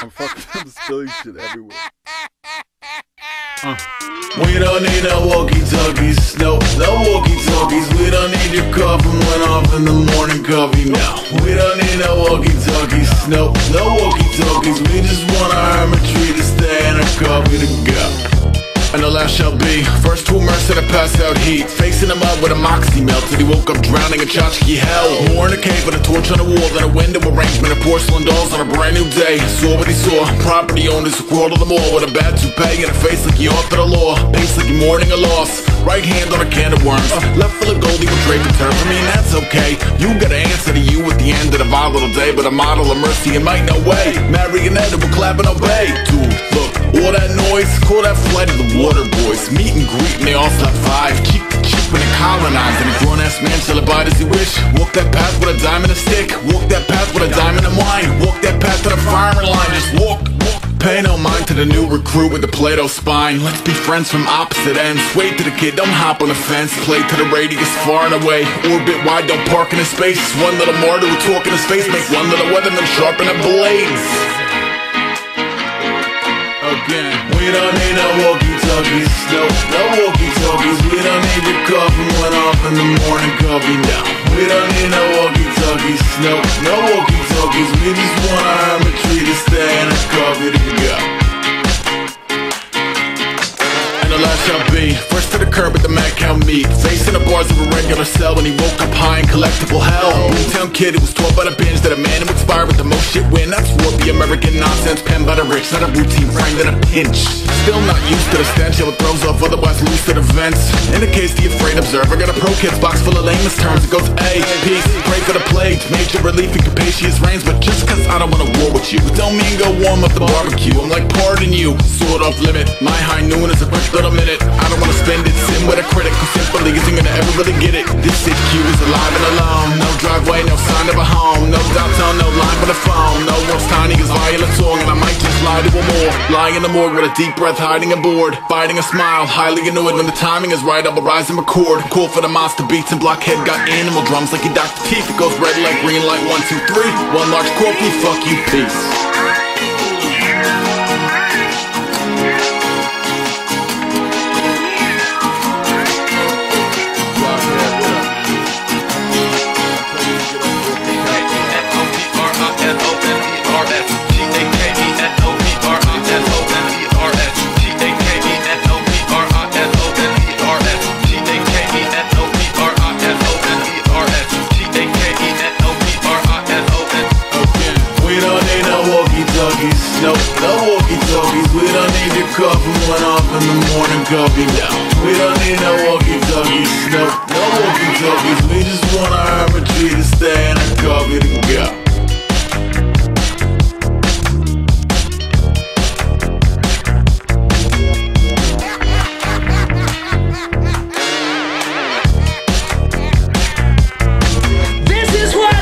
I'm fucking I'm spilling shit everywhere. Uh. We don't need no walkie-talkies, no, no walkie-talkies. We don't need your car from went off in the morning coffee, no We don't need no walkie-talkies, no, no walkie-talkies. We just want our hermitry to stay and our coffee to go. And the last shall be. First to immerse in a passed out heat. Facing him up with a moxie melt. Till He woke up drowning in tchotchke hell. More in a cave with a torch on the wall Than a window arrangement of porcelain dolls on a brand new day. Saw what he saw. Property owners who crawled to the mall With a bad toupee and a face like he authored the law. Pace like he mourning a loss Right hand on a can of worms. Left full of gold, he goldie with draped turf. I mean that's okay. You got an answer to you at the end of the volatile day But a model of mercy and might no way. Marionette will clap and obey. Dude, look, all that noise Call that flight of the water boys. Meet and greet and they all slept five Cheek to cheek when they colonized. And a grown ass man shall abide as he wish. Walk that path with a dime and a stick. Walk that path with a diamond and wine Walk that path to the firing line. Just walk, walk. Pay no mind to the new recruit with the Play-Doh spine. Let's be friends from opposite ends. Wait to the kid, don't hop on the fence. Play to the radius far and away. Orbit wide, don't park in his space. One little martyr will talk in his face. Make one little weatherman sharpen the blades Again, we don't need no walkie-talkies. No, no walkie-talkies. We don't need your coffee went off in the morning coffee. No, we don't need no walkie-talkies. No, no walkie-talkies. We just want our hermitry to stay and a coffee to go and the last shall be First to the curb with the mad cow meat. The bars of a regular cell When he woke up high in collectible hell. Boomtown kid who was taught by the binge That a man who expired with the most shit win That's warpy American nonsense Penned by the rich Not a routine framed in a pinch. Still not used to the stench it throws off Otherwise loose to the vents In the case the afraid observer Got a Pro-Keds box full of lamest terms It goes A, peace, pray for the plague Major relief in capacious rains But just cause I don't wanna you. Don't mean go warm up the barbecue. I'm like pardon you, sort off limit. My high noon is a quick little minute. I don't wanna spend it, sin with a critic Who simply isn't gonna ever really get it. This HQ is alive and alone. No driveway, no sign of a home more Lie in the morgue with a deep breath hiding a board Biting a smile, highly annoyed When the timing is right, I will rise and record. Call for the monster beats and blockhead Got animal drums. Like he Dr. Teeth It goes red like green light, one, two, three. One large coffee, fuck you, peace no, no walkie-talkies. We don't need your coffee went off in the morning coffee, no. We don't need no walkie-talkies, no, no walkie-talkies. We just want our hermitry to stay and our coffee to go. This is what